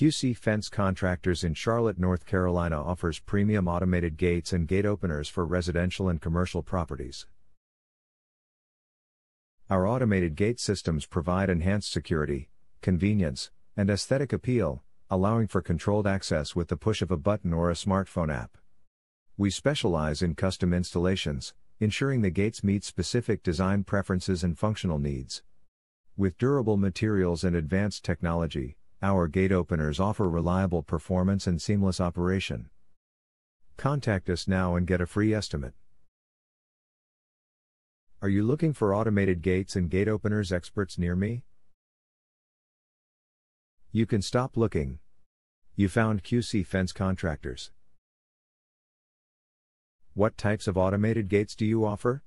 QC Fence Contractors in Charlotte, North Carolina offers premium automated gates and gate openers for residential and commercial properties. Our automated gate systems provide enhanced security, convenience, and aesthetic appeal, allowing for controlled access with the push of a button or a smartphone app. We specialize in custom installations, ensuring the gates meet specific design preferences and functional needs. With durable materials and advanced technology, our gate openers offer reliable performance and seamless operation. Contact us now and get a free estimate. Are you looking for automated gates and gate openers experts near me? You can stop looking. You found QC Fence Contractors. What types of automated gates do you offer?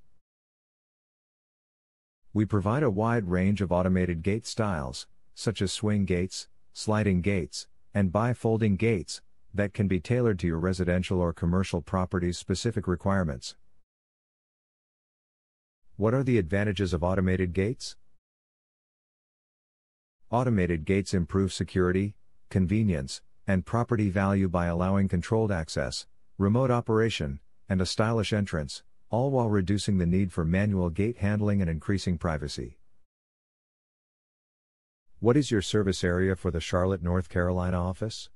We provide a wide range of automated gate styles, such as swing gates, sliding gates, and bifolding gates, that can be tailored to your residential or commercial property's specific requirements. What are the advantages of automated gates? Automated gates improve security, convenience, and property value by allowing controlled access, remote operation, and a stylish entrance, all while reducing the need for manual gate handling and increasing privacy. What is your service area for the Charlotte, North Carolina office?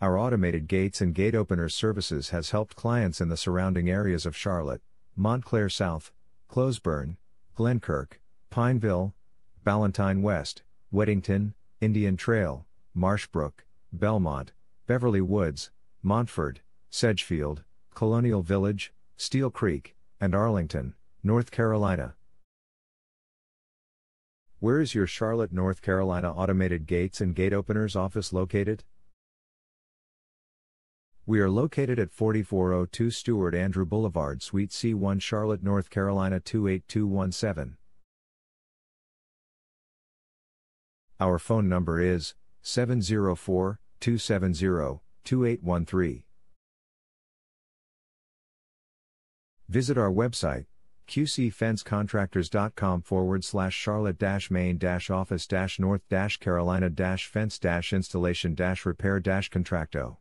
Our automated gates and gate openers services has helped clients in the surrounding areas of Charlotte, Montclair South, Closeburn, Glenkirk, Pineville, Ballantyne West, Weddington, Indian Trail, Marshbrook, Belmont, Beverly Woods, Montford, Sedgefield, Colonial Village, Steele Creek, and Arlington, North Carolina. Where is your Charlotte, North Carolina automated gates and gate openers office located? We are located at 4402 Stuart Andrew Boulevard, Suite C1, Charlotte, North Carolina 28217. Our phone number is 704 270 2813. Visit our website qcfencecontractors.com forward slash charlotte dash main dash office dash north dash carolina dash fence dash installation dash repair dash contracto